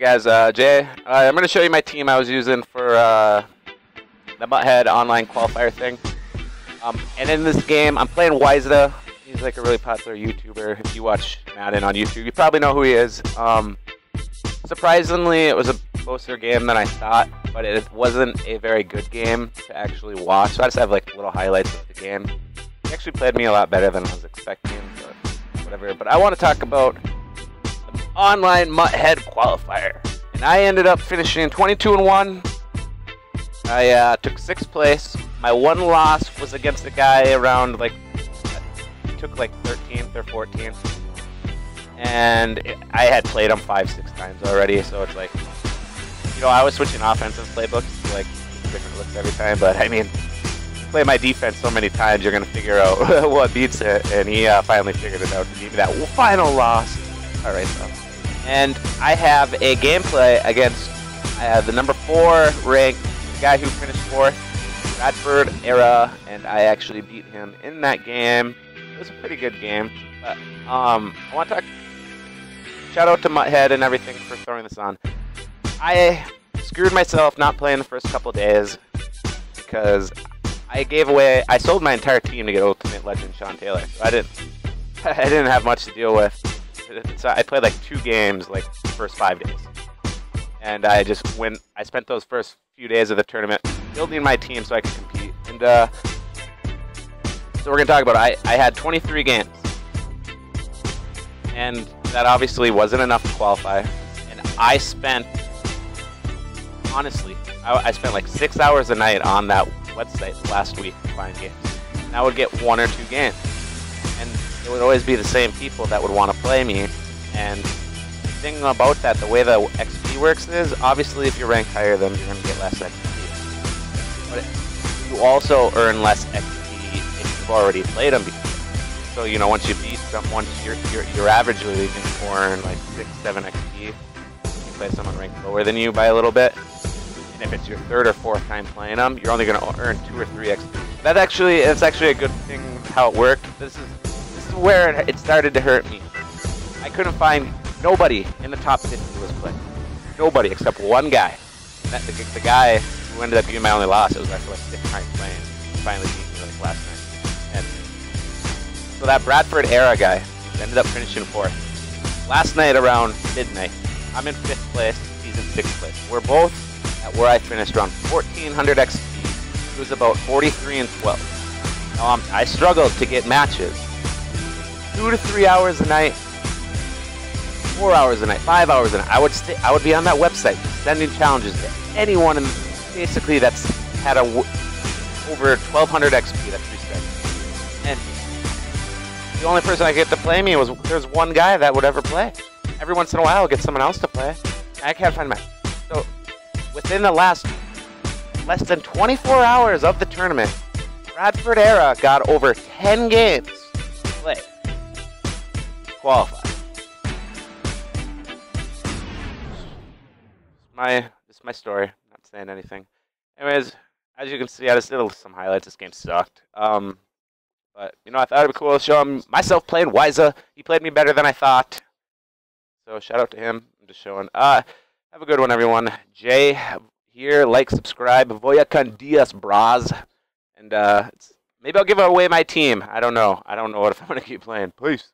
guys, uh, Jay. Uh, I'm going to show you my team I was using for uh, the Muthead online qualifier thing. Um, and in this game, I'm playing Wyza. He's like a really popular YouTuber. If you watch Madden on YouTube, you probably know who he is. Um, surprisingly, it was a closer game than I thought, but it wasn't a very good game to actually watch. So I just have like little highlights of the game. He actually played me a lot better than I was expecting, but whatever. But I want to talk about online Muthead qualifier, and I ended up finishing 22 and one. I uh, took sixth place. My one loss was against a guy around like he took like 13th or 14th, and it, I had played him five, six times already. So it's like, you know, I was switching offensive playbooks to like different looks every time. But I mean, play my defense so many times, you're gonna figure out what beats it. And he uh, finally figured it out to beat me that final loss. All right, so. And I have a gameplay against uh, the number four ranked guy who finished fourth, Bradford Era, and I actually beat him in that game. It was a pretty good game. But um, I want to talk. Shout out to Muthead and everything for throwing this on. I screwed myself not playing the first couple days because I gave away. I sold my entire team to get Ultimate Legend Sean Taylor. So I didn't. I didn't have much to deal with. So I played like two games, like the first five days, and I just went. I spent those first few days of the tournament building my team so I could compete. And uh, so we're gonna talk about. It. I I had 23 games, and that obviously wasn't enough to qualify. And I spent, honestly, I, I spent like six hours a night on that website last week to find games. And I would get one or two games, it would always be the same people that would want to play me. And the thing about that, the way the XP works is, obviously, if you rank higher, than you're gonna get less XP. But you also earn less XP if you've already played them before. So you know, once you beat someone, you're you're, you're averagely leaving earn like six, seven XP. If you play someone ranked lower than you by a little bit. And if it's your third or fourth time playing them, you're only going to earn two or three XP. That actually, it's actually a good thing how it worked. This is is where it, it started to hurt me. I couldn't find nobody in the top 50 who was playing. Nobody except one guy. That, the, the guy who ended up being my only loss. It was actually like six times playing. Finally beat me like last night. And so that Bradford era guy ended up finishing fourth. Last night around midnight, I'm in fifth place. He's in sixth place. We're both at where I finished around 1400 XP. He was about 43 and 12. Now I'm, I struggled to get matches. Two to three hours a night, four hours a night, five hours a night. I would stay, I would be on that website sending challenges to anyone, in, basically that's had a w- over 1200 XP. That's. And the only person I get to play me was there's one guy that would ever play. Every once in a while, I'll get someone else to play. I can't find match. So within the last less than 24 hours of the tournament, Bradford Era got over 10 games to play. Qualify. My this is my story. I'm Not saying anything. Anyways, as you can see, I just did some highlights. This game sucked. Um, but you know, I thought it'd be cool to show him myself playing Wyza. He played me better than I thought. So shout out to him. I'm just showing. Uh, have a good one, everyone. Jay here. Like, subscribe. Voya con dias, bras. And uh, maybe I'll give away my team. I don't know. I don't know what if I'm gonna keep playing. Peace.